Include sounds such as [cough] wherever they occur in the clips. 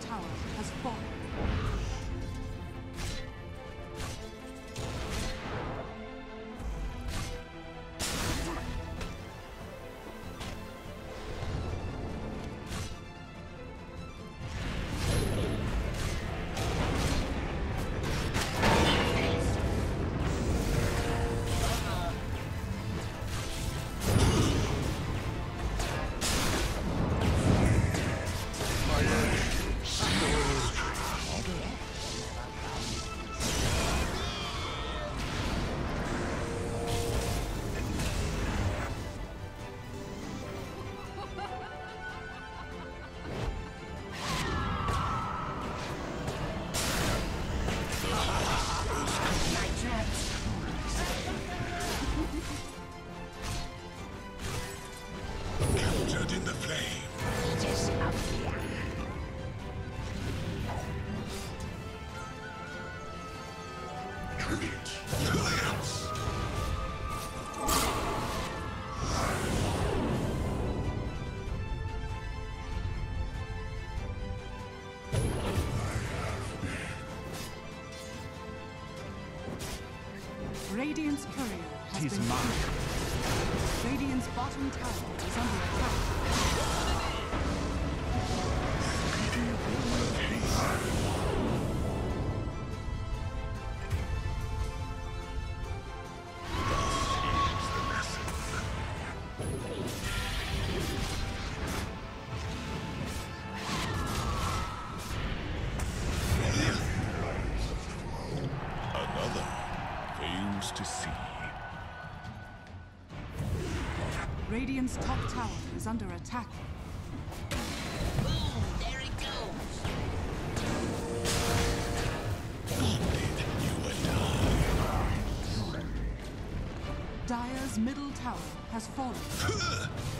tower has fallen. Radiant's courier has Tis been. Radiant's bottom tower is under attack. To see. Radiant's top tower is under attack. Bonded, you and I. Dire's middle tower has fallen. [laughs]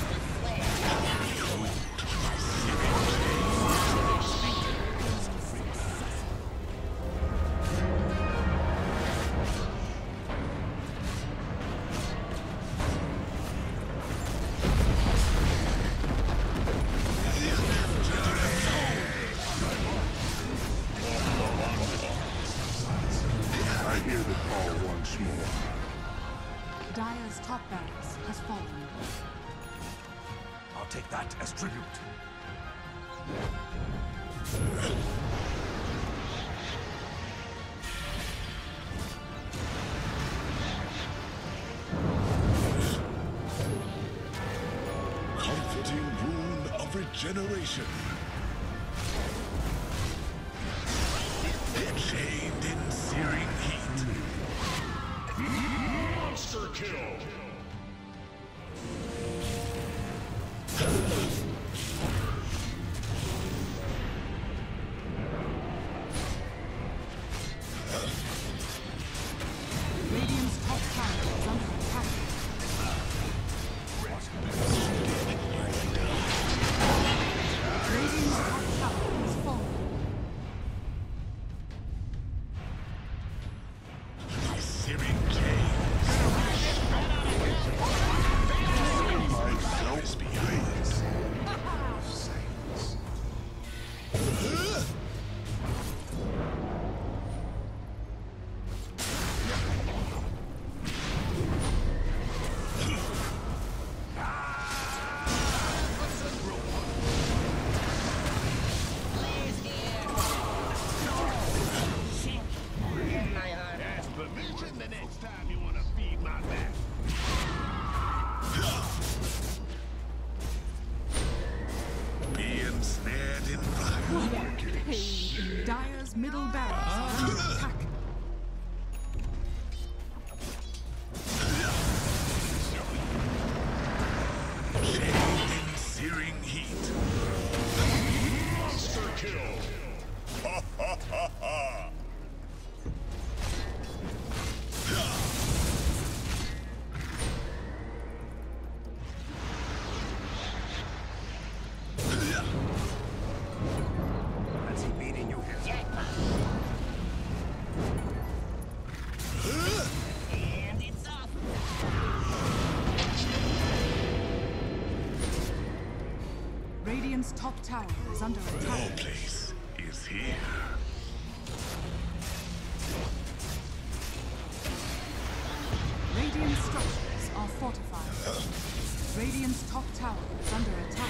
Of regeneration. Chained in searing heat. Monster kill! middle tower is under attack. Place is here. Radiant structures are fortified. Radiant's top tower is under attack.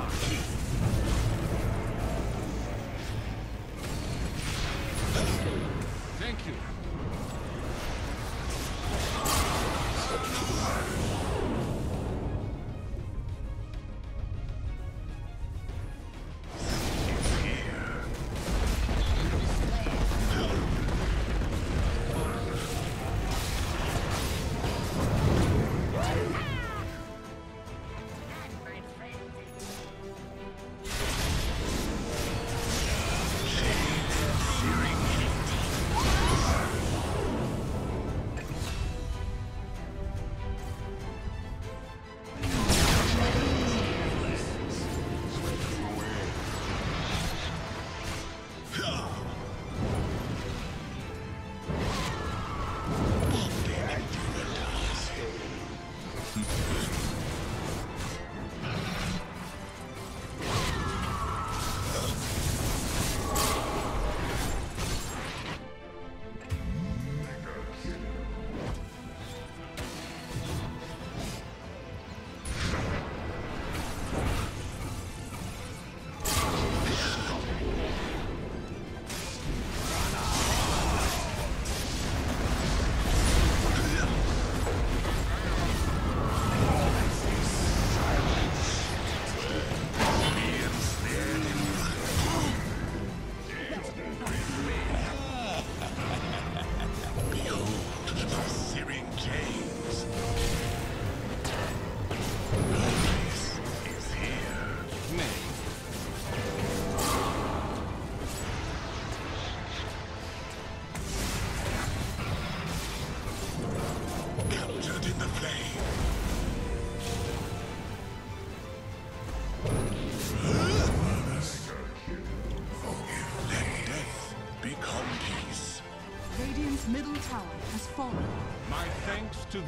Our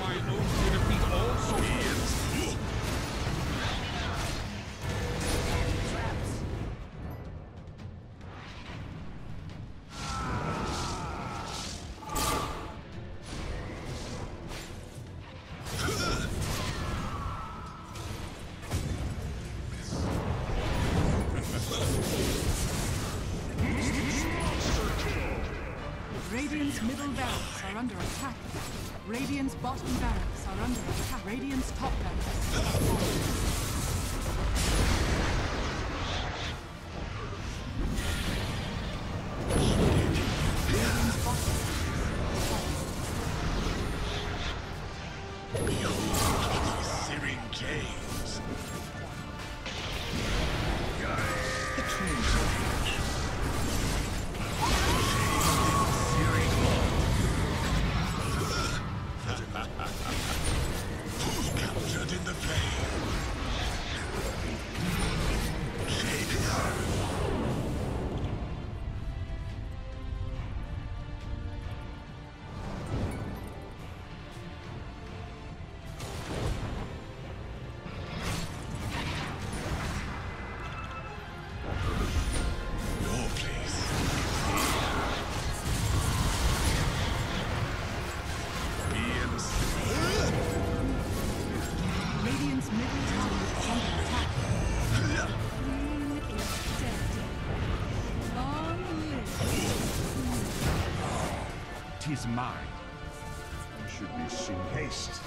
My oath to defeat all sorcerers. Are under attack. Radiant's bottom barracks are under attack. Radiant's top barracks Tis mine. You should be seen. Haste.